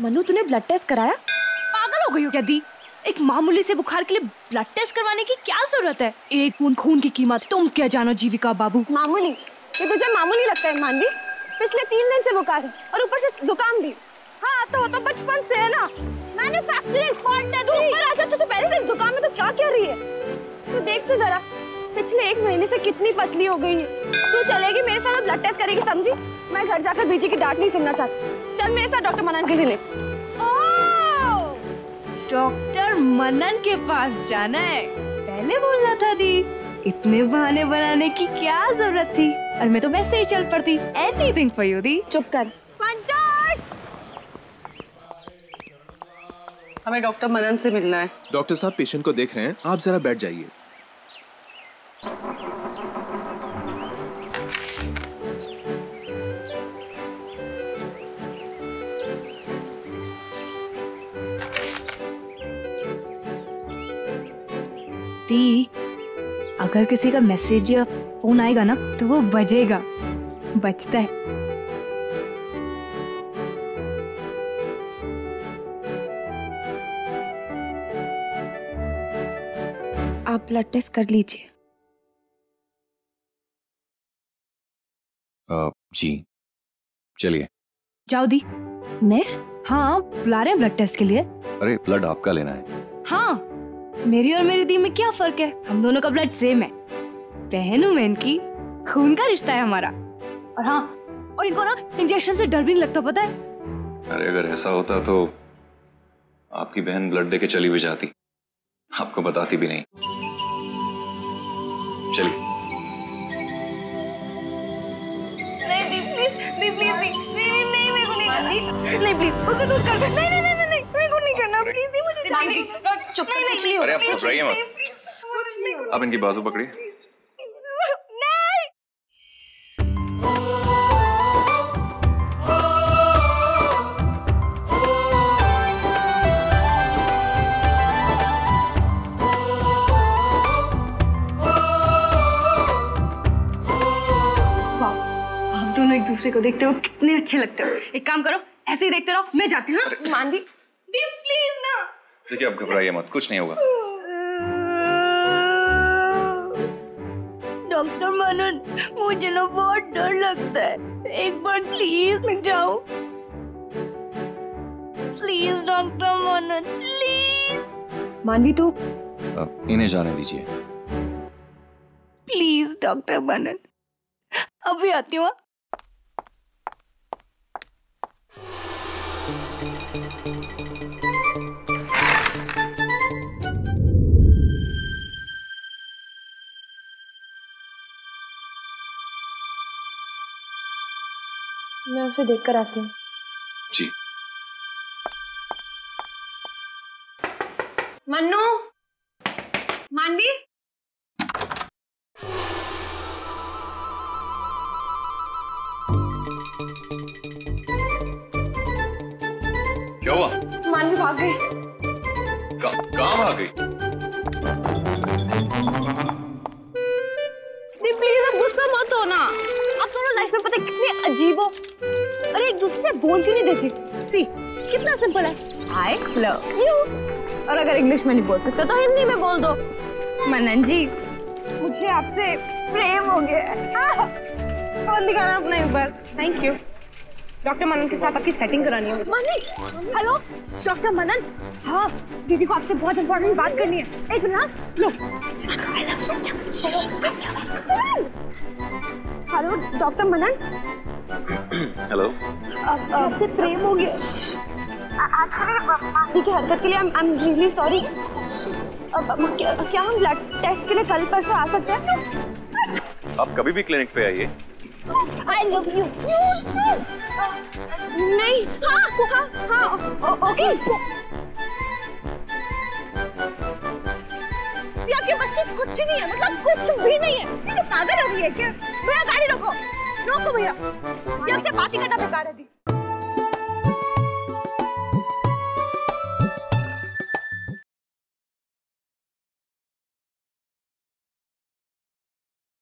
मनु तूने blood test कराया? पागल हो गई हो क्या दी? एक मामूली से बुखार के लिए ब्लड टेस्ट करवाने की क्या ज़रूरत है? एक बूंद खून की कीमत तुम क्या जानो जीविका बाबू? मामूली ये तुझे मामूली लगता है मानवी? पिछले तीन दिन से बुखार है और ऊपर से जुकाम भी। हाँ तो तो बचपन से है ना। मैन्युफैक्चरिंग फॉल्ट है तू ऊपर आजा तुझे पहले से जुकाम है तो क्या कर रही है? तू देख तो जरा पिछले एक महीने से कितनी पतली हो गई है। तू चलेगी मेरे साथ ब्लड टेस्ट करेगी समझी? मैं घर जाकर बीजी की डांट नहीं सुनना चाहती। चल मेरे साथ डॉक्टर मनन के क्लिनिक डॉक्टर मनन के पास जाना है। पहले बोलना था दी इतने बहाने बनाने की क्या ज़रूरत थी? और मैं तो वैसे ही चल पड़ती। एनीथिंग फॉर यू दी। चुप कर। हमें डॉक्टर मनन से मिलना है। डॉक्टर साहब पेशेंट को देख रहे हैं। आप जरा बैठ जाइए। दी अगर किसी का मैसेज या फ़ोन आएगा ना तो वो बजेगा बजता है। आप ब्लड टेस्ट कर लीजिए। जी। चलिए। जाओ दी। मैं? हाँ बुला रहे हैं ब्लड टेस्ट के लिए। अरे ब्लड आपका लेना है। हाँ। मेरी और मेरी दी में क्या फ़र्क है? हम दोनों का ब्लड सेम है। बहन हूँ मैं इनकी खून का रिश्ता है हमारा। और हाँ और इनको ना इंजेक्शन से डर भी नहीं लगता पता है? अरे अगर ऐसा होता तो आपकी बहन ब्लड दे के चली भी जाती। आपको बताती भी नहीं। चलिए। नहीं प्लीज़ उसे दूर कर दे। नहीं नहीं नहीं नहीं मेरे को नहीं करना। प्लीज़ दी मुझे चुप अरे आप घबराइए मत। आप इनकी बाजू पकड़िए। दोनों एक दूसरे को देखते हो कितने अच्छे लगते हो। एक काम करो ऐसे ही देखते रहो मैं जाती हूँ हाँ? मानवी प्लीज़ ना। देखिए आप घबराइए मत कुछ नहीं होगा। डॉक्टर मनन मुझे ना बहुत डर लगता है। एक बार प्लीज़ मैं जाऊँ please doctor Manan please Manvi तू इन्हें जाने दीजिए। Please doctor Manan. अभी आती हूँ हाँ? मैं उसे देख कर आती हूँ। जी। मन्नू? मानवी? क्या हुआ? मानवी भाग गई। कहाँ भाग गई। प्लीज़ अब गुस्सा मत हो आप दोनों लाइफ में पता कितने अजीब हो अरे, एक दूसरे से बोल क्यों नहीं देते? सी, कितना सिंपल है। आई लव यू और अगर इंग्लिश में नहीं बोल सकते तो हिंदी में बोल दो। मनन जी, मुझे आपसे प्रेम हो गया है। दिखाना अपने ऊपर? थैंक यू डॉक्टर मनन के साथ आपकी सेटिंग करानी है मनी हेलो? डॉक्टर मनन? हाँ दीदी को आपसे बहुत इंपॉर्टेंट बात करनी है। एक मिनट? लो। Hello doctor Manan? हेलो? आपसे प्रेम हो गया। एक्चुअली की हरकत के लिए आई एम रियली सॉरी अब अब क्या, क्या हम ब्लड टेस्ट के लिए कल परसों आ सकते हैं? आप कभी भी क्लिनिक पे आइए। आई लव यू नहीं। हाँ हाँ हाँ ओके। आपके बस की कुछ नहीं है। मतलब कुछ भी नहीं है। ये तो पागल हो गई है क्या? भैया, गाड़ी रोको। रोको भैया। से बात ही करना बेकार है। दी